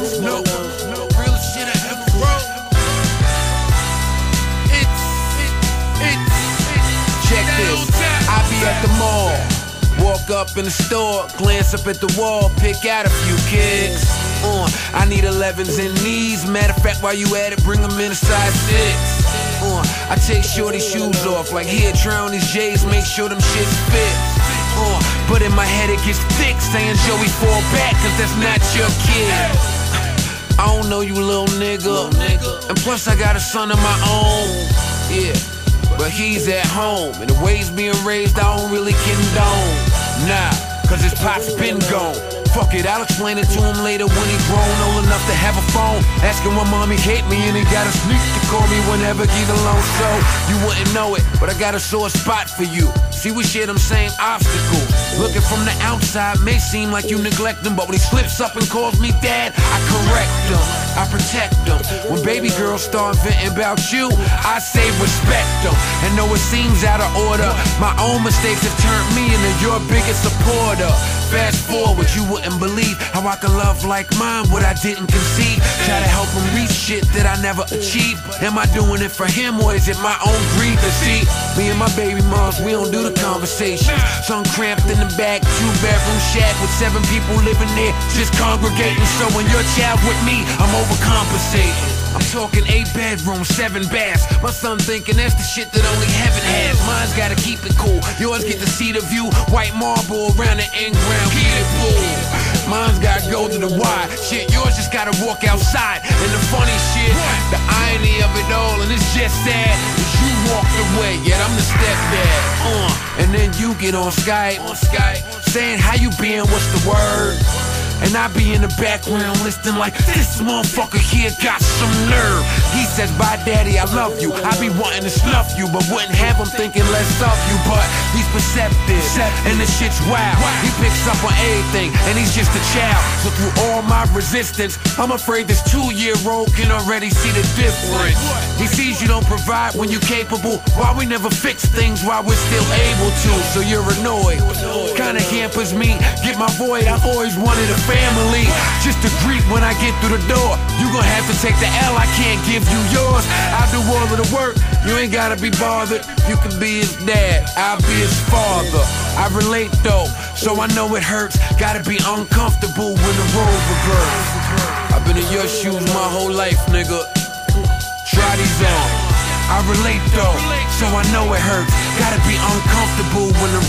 No, no, real shit I ever wrote. It's, it's, it's Check this. I be at the mall. Walk up in the store, glance up at the wall, pick out a few kicks. Uh, I need 11s and knees. Matter of fact, while you at it, bring them in a size 6. Uh, I take shorty shoes off, like here, try on these J's, make sure them shits fit. Uh, but in my head it gets thick, saying Joey fall back, cause that's not your kid. Don't know you, little nigga. And plus, I got a son of my own. Yeah, but he's at home. And the ways being raised, I don't really condone. Nah, cause his pop's been gone. Fuck it, I'll explain it to him later when he grown old enough to have a phone. Asking why mommy hate me and he got a sneak to call me whenever he's alone. So you wouldn't know it, but I got a sore spot for you. See, we share them same obstacles. Looking from the outside may seem like you neglect him, but when he slips up and calls me dad, I correct him. I protect him. When baby girls start venting about you, I say respect them. And though it seems out of order, my own mistakes have turned me into your biggest supporter. Fast forward, you wouldn't believe how I can love like mine, what I didn't conceive. Try to help him reach shit that I never achieved. Am I doing it for him or is it my own greed? To see, me and my baby moms, we don't do the conversations. Some cramped in the back, two bedroom shack with seven people living there, just congregating. So when your child with me, I'm overcompensating. I'm talking eight bedrooms, seven baths. My son thinking that's the shit that only heaven has. Mine's gotta keep it cool. Yours get to see the view. White marble around the in-ground heated pool. Mine's gotta go to the Y. Shit, yours just gotta walk outside. And the funny shit, the irony of it all, and it's just sad. You walked away, yet I'm the stepdad. Uh, and then you get on Skype, on Skype, saying how you been, what's the word? And I be in the background listening like this motherfucker here got some nerve. He says, bye daddy, I love you. I be wanting to snuff you, but wouldn't have him thinking less of you. But he's perceptive, and the shit's wild. He picks up on everything, and he's just a child. So through all my resistance, I'm afraid this two-year-old can already see the difference. He sees you don't provide when you're capable. Why we never fix things while we're still able to? So you're annoyed. Kinda hampers me. Get my void. I've always wanted a family. Just to greet when I get through the door. You gon' have to take the L. I can't give you yours. I'll do all of the work. You ain't gotta be bothered. You can be his dad. I'll be his father. I relate though, so I know it hurts. Gotta be uncomfortable when the roles reverse. I've been in your shoes my whole life, nigga. Try these on. I relate though, so I know it hurts. Gotta be uncomfortable when the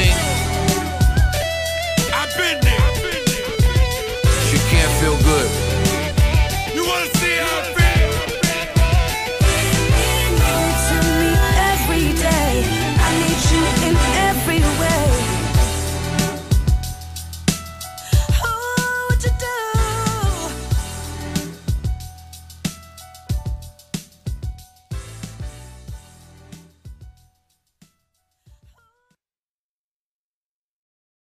mean? I've been there. You can't feel good.